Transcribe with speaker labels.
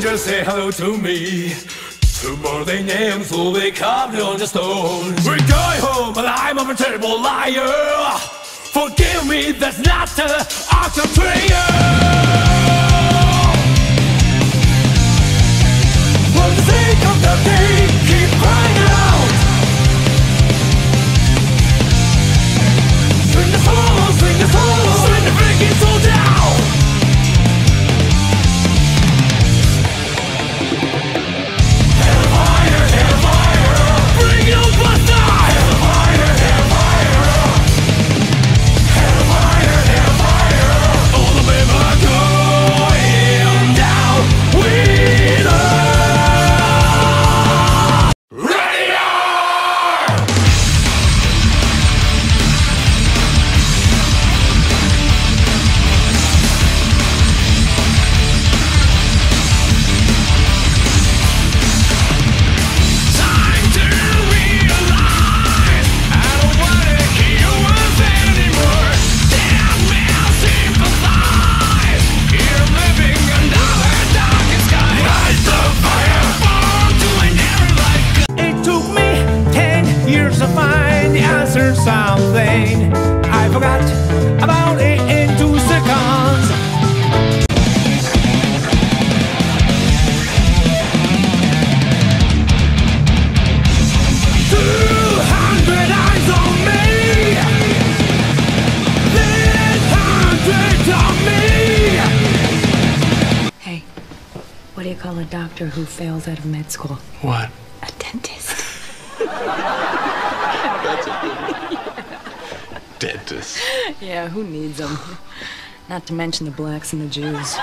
Speaker 1: just say hello to me. Tomorrow their names will be carved on the stone. We're going home, but I'm a terrible liar. Forgive me, that's not the art to find the answer something. I forgot about it in two seconds. Two hundred eyes on me. Then hundreds on me.
Speaker 2: Hey, what do you call a doctor who fails out of med school?
Speaker 1: What?
Speaker 2: A dentist.
Speaker 3: Dentist.
Speaker 2: Yeah, who needs them? Not to mention the blacks and the Jews.